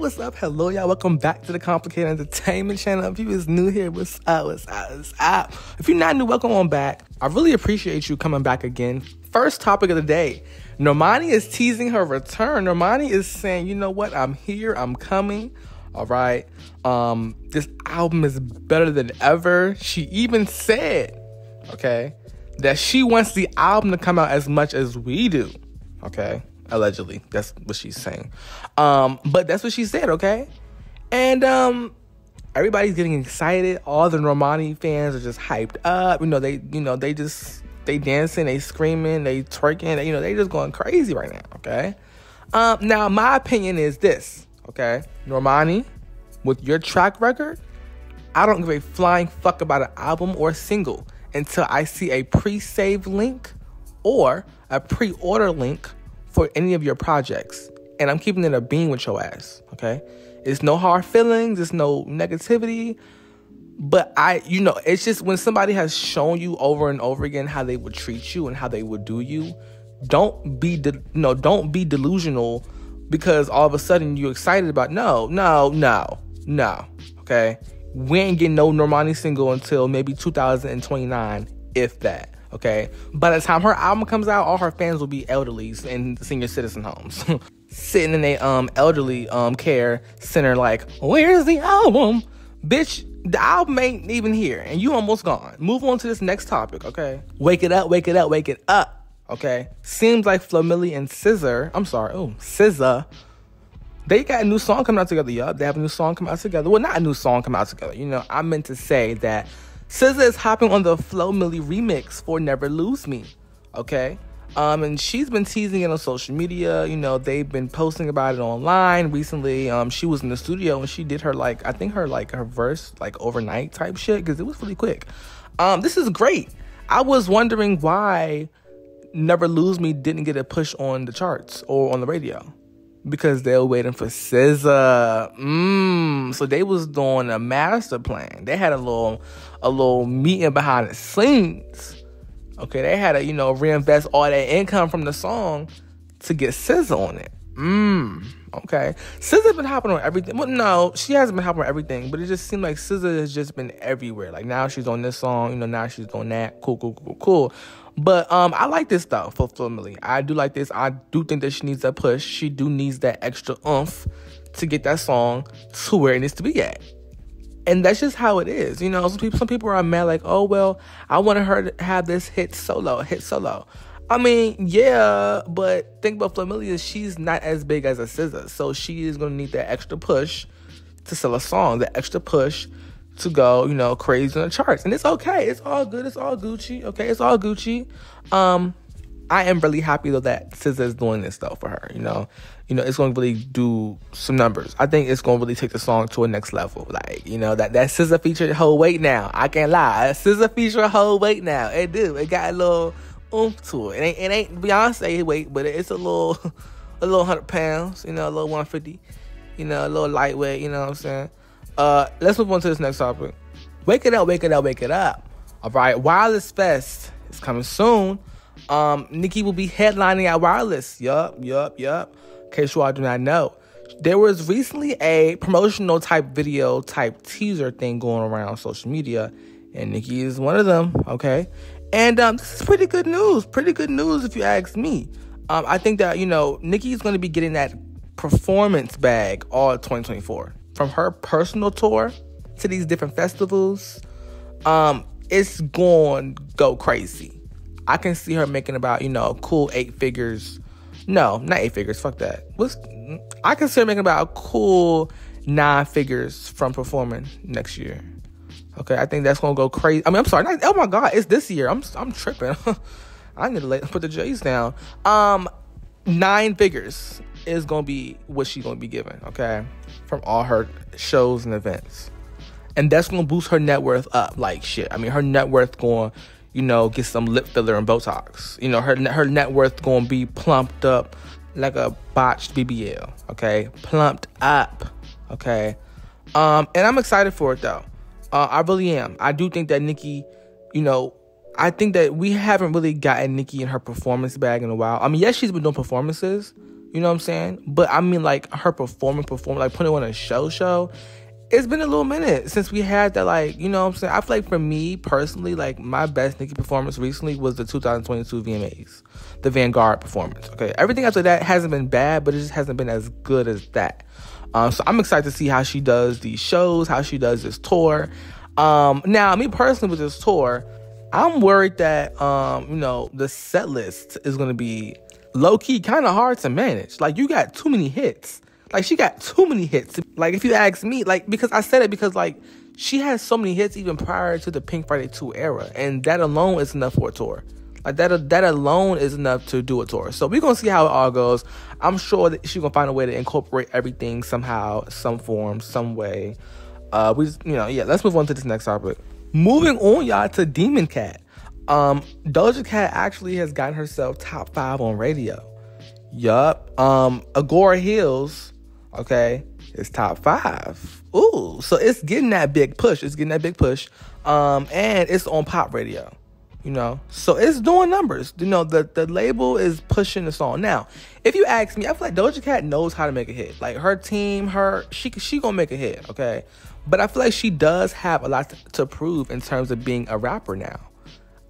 what's up? Hello, y'all. Welcome back to the Complicated Entertainment Channel. If you is new here, what's up? What's up? What's up? If you're not new, welcome on back. I really appreciate you coming back again. First topic of the day. Normani is teasing her return. Normani is saying, you know what? I'm here. I'm coming. All right. Um, this album is better than ever. She even said, okay, that she wants the album to come out as much as we do. Okay allegedly. That's what she's saying. Um, but that's what she said, okay? And um everybody's getting excited. All the Normani fans are just hyped up. You know, they you know, they just they dancing, they screaming, they twerking, they, you know, they just going crazy right now, okay? Um now my opinion is this, okay? Normani, with your track record, I don't give a flying fuck about an album or single until I see a pre-save link or a pre-order link for any of your projects. And I'm keeping it a being with your ass, okay? It's no hard feelings, it's no negativity. But I, you know, it's just when somebody has shown you over and over again how they would treat you and how they would do you, don't be, de- no, don't be delusional because all of a sudden you're excited about. No, no, no, no. Okay, we ain't getting no Normani single until maybe 2029, if that. Okay. By the time her album comes out, all her fans will be elderlies in senior citizen homes. Sitting in a um elderly um care center like, where's the album? Bitch, the album ain't even here and you almost gone. Move on to this next topic, okay? Wake it up, wake it up, wake it up. Okay. Seems like Flo Milli and SZA, I'm sorry, oh, SZA they got a new song coming out together, y'all. They have a new song come out together. Well, not a new song come out together. You know, I meant to say that SZA is hopping on the Flo Milli remix for Never Lose Me. Okay? Um, and she's been teasing it on social media. You know, they've been posting about it online recently. Um, she was in the studio and she did her like I think her like her verse like overnight type shit because it was really quick. Um, this is great. I was wondering why Never Lose Me didn't get a push on the charts or on the radio because they were waiting for SZA. Mmm. So they was doing a master plan. They had a little a little meeting behind the scenes. Okay, they had to, you know, reinvest all that income from the song to get SZA on it. Mmm. Okay. SZA's been hopping on everything. Well, no, she hasn't been hopping on everything, but it just seemed like SZA has just been everywhere. Like now she's on this song, you know, now she's on that. Cool, cool, cool, cool. But um, I like this stuff Milli. I do like this. I do think that she needs that push. She do needs that extra oomph to get that song to where it needs to be at. And that's just how it is. You know, some people some people are mad like, oh well, I wanted her to have this hit solo, hit solo. I mean, yeah, but think about is she's not as big as a SZA, so she is gonna need that extra push to sell a song, that extra push to go, you know, crazy on the charts. And it's okay. It's all good. It's all Gucci. Okay, it's all Gucci. Um, I am really happy though that SZA is doing this stuff for her. You know, you know, it's going to really do some numbers. I think it's going to really take the song to a next level. Like, you know, that that SZA feature whole weight now. I can't lie. SZA feature whole weight now. It do. It got a little oomph to it. It ain't, it ain't Beyonce weight, but it's a little, a little hundred pounds. You know, a little one fifty. You know, a little lightweight. You know what I'm saying? Uh, let's move on to this next topic. Wake it up, wake it up, wake it up. All right, Wireless Fest is coming soon. Um, Nicki will be headlining at Wireless. Yup, yup, yup. In case you all do not know, there was recently a promotional type video type teaser thing going around social media, and Nicki is one of them. Okay, and um, this is pretty good news. Pretty good news if you ask me. Um, I think that you know Nicki is going to be getting that performance bag all 2024 from her personal tour to these different festivals, um, it's going to go crazy. I can see her making about, you know, cool eight figures. No, not eight figures. Fuck that. What's I can see her making about a cool nine figures from performing next year. Okay, I think that's gonna go crazy. I mean, I'm sorry. Not, oh my god, it's this year. I'm I'm tripping. I need to lay, put the J's down. Um, nine figures is gonna be what she's gonna be given. Okay, from all her shows and events. And that's gonna boost her net worth up like shit. I mean, her net worth going, you know, get some lip filler and Botox. You know, her her net worth to be plumped up like a botched BBL. Okay, plumped up. Okay, um, and I'm excited for it though. Uh, I really am. I do think that Nicki, you know, I think that we haven't really gotten Nicki in her performance bag in a while. I mean, yes, she's been doing performances, You know what I'm saying? But I mean, like her performing, performing, like putting on a show, show. It's been a little minute since we had that. Like, you know what I'm saying? I feel like for me personally, like my best Nicki performance recently was the 2022 VMAs, the Vanguard performance. Okay, everything after that hasn't been bad, but it just hasn't been as good as that. Um, so I'm excited to see how she does these shows, how she does this tour. Um, now, me personally with this tour, I'm worried that um, you know the set list is going to be low key kind of hard to manage. Like you got too many hits. Like she got too many hits. Like if you ask me, like because I said it because like she has so many hits even prior to the Pink Friday 2 era, and that alone is enough for a tour. Like that that alone is enough to do a tour. So we're gonna see how it all goes. I'm sure that she's gonna find a way to incorporate everything somehow, some form, some way. Uh we you know, yeah, let's move on to this next topic. Moving on, y'all, to Demon Cat. Um, Doja Cat actually has gotten herself top five on radio. Yup. Um, Agora Hills, okay, is top five. Ooh, so it's getting that big push. It's getting that big push. Um, and it's on pop radio. You know, so it's doing numbers. You know, the the label is pushing the song. Now, if you ask me, I feel like Doja Cat knows how to make a hit. Like her team, her she she gonna make a hit. Okay, but I feel like she does have a lot to, prove in terms of being a rapper now.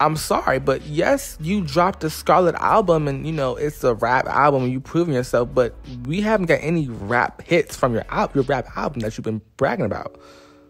I'm sorry, but yes, you dropped a Scarlet album and you know it's a rap album and you proving yourself, but we haven't got any rap hits from your your rap album that you've been bragging about.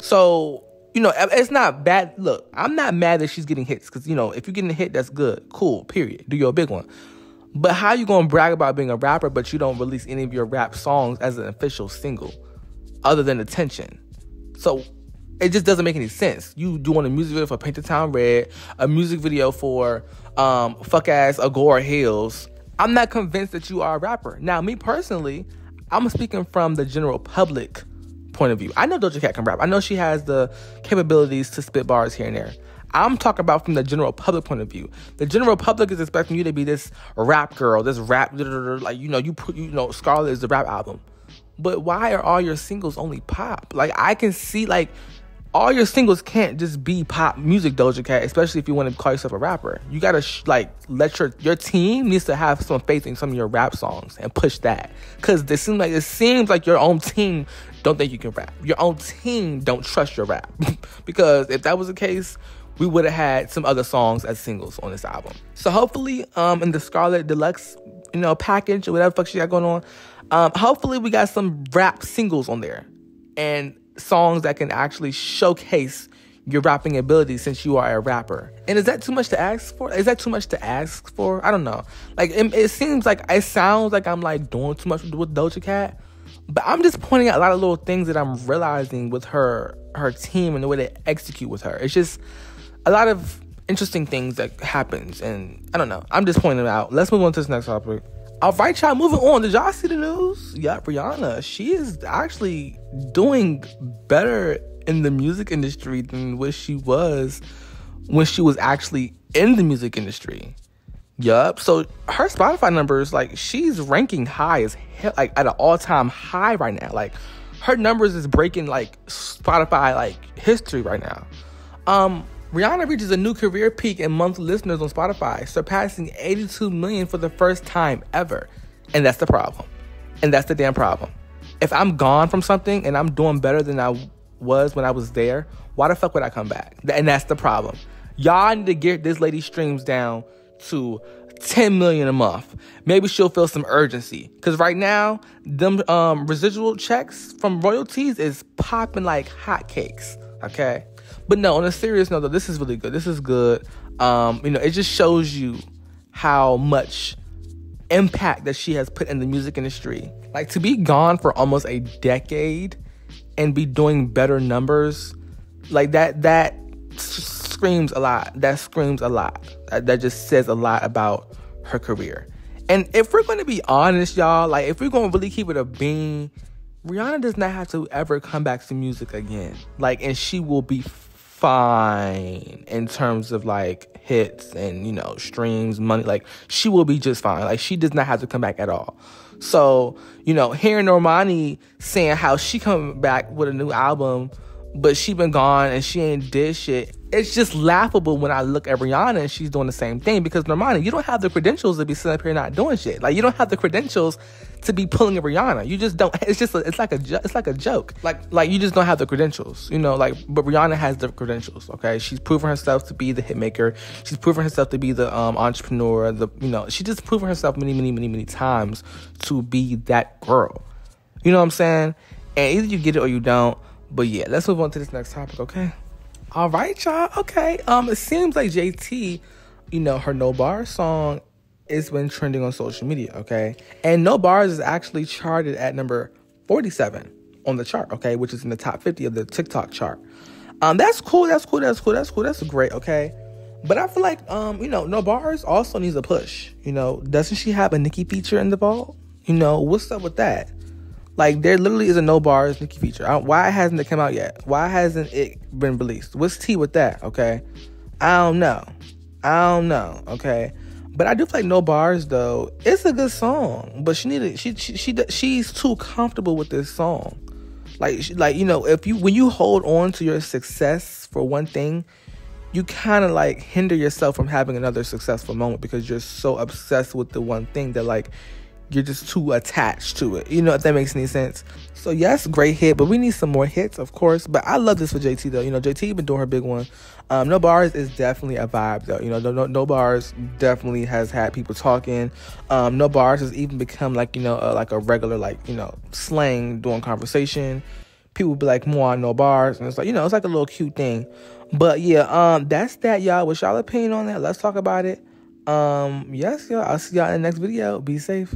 So, you know, it's not bad. Look, I'm not mad that she's getting hits because you know, if you're getting a hit, that's good. Cool, period. Do your big one. But how you gonna brag about being a rapper, but you don't release any of your rap songs as an official single, other than Attention? So it just doesn't make any sense. You doing a music video for Paint the Town Red, a music video for um, fuck ass Agora Hills. I'm not convinced that you are a rapper. Now, me personally, I'm speaking from the general public point of view. I know Doja Cat can rap. I know she has the capabilities to spit bars here and there. I'm talking about from the general public point of view. The general public is expecting you to be this rap girl, this rap, like you know, you put, you know, Scarlet is the rap album. But why are all your singles only pop? Like I can see, like all your singles can't just be pop music Doja Cat, especially if you want to call yourself a rapper. You gotta sh- like let your your team needs to have some faith in some of your rap songs and push that. Cause it seems like it seems like your own team don't think you can rap. Your own team don't trust your rap. because if that was the case, we would have had some other songs as singles on this album. So hopefully, um, in the Scarlet Deluxe, you know, package or whatever fuck she got going on, um, hopefully we got some rap singles on there. And songs that can actually showcase your rapping ability since you are a rapper. And is that too much to ask for? Is that too much to ask for? I don't know. Like it, it seems like it sounds like I'm like doing too much with Doja Cat, but I'm just pointing out a lot of little things that I'm realizing with her her team and the way they execute with her. It's just a lot of interesting things that happens and I don't know. I'm just pointing out. Let's move on to this next topic. All right, y'all, moving on. Did y'all see the news? Yeah, Rihanna. She is actually doing better in the music industry than what she was when she was actually in the music industry. Yup. So her Spotify numbers, like she's ranking high as hell, like at an all-time high right now. Like her numbers is breaking like Spotify like history right now. Um, Rihanna reaches a new career peak in monthly listeners on Spotify, surpassing 82 million for the first time ever. And that's the problem. And that's the damn problem. If I'm gone from something and I'm doing better than I was when I was there, why the fuck would I come back? And that's the problem. Y'all need to get this lady streams down to 10 million a month. Maybe she'll feel some urgency. Cause right now, them um, residual checks from royalties is popping like hotcakes. Okay. But no, on a serious note, though, this is really good. This is good. Um, you know, it just shows you how much impact that she has put in the music industry. Like to be gone for almost a decade and be doing better numbers, like that that screams a lot. That screams a lot. That, that just says a lot about her career. And if we're going to be honest, y'all, like if we're going to really keep it a bean, Rihanna does not have to ever come back to music again. Like, and she will be fine in terms of like hits and you know streams money like she will be just fine. Like she does not have to come back at all. So you know hearing normani saying how she coming back with a new album but she been gone and she ain't did shit it's just laughable when i look at rihanna and she's doing the same thing because normani you don't have the credentials to be sitting up here not doing shit. Like you don't have the credentials to be pulling a Rihanna. You just don't. It's just a, it's like a it's like a joke. Like like you just don't have the credentials. You know, like but Rihanna has the credentials. Okay, she's proven herself to be the hitmaker. She's proven herself to be the um, entrepreneur. The you know she just proven herself many many many many times to be that girl. You know what I'm saying? And either you get it or you don't. But yeah, let's move on to this next topic. Okay. All right, y'all. Okay. Um, it seems like JT, you know, her No Bar song it's been trending on social media, okay? And No Bars is actually charted at number 47 on the chart, okay, which is in the top 50 of the TikTok chart. Um, that's cool, that's cool, that's cool, that's cool, that's great, okay? But I feel like um, you know, No Bars also needs a push. You know, doesn't she have a Nicki feature in the ball? You know, what's up with that? Like there literally is a No Bars Nicki feature. why hasn't it come out yet? Why hasn't it been released? What's T with that? Okay, I don't know. I don't know. Okay, but I do like No Bars though. It's a good song, but she needed she she, she she's too comfortable with this song. Like she, like you know, if you when you hold on to your success for one thing, you kind of like hinder yourself from having another successful moment because you're so obsessed with the one thing that like you're just too attached to it. You know if that makes any sense. So yes, great hit, but we need some more hits, of course. But I love this for JT though. You know, JT been doing her big one. Um, no bars is definitely a vibe though. You know, no, no, no bars definitely has had people talking. Um, no bars has even become like you know uh, like a regular like you know slang doing conversation. People be like more no bars, and it's like you know it's like a little cute thing. But yeah, um, that's that, y'all. What's y'all opinion on that? Let's talk about it. Um, yes, y'all. I'll see y'all in the next video. Be safe.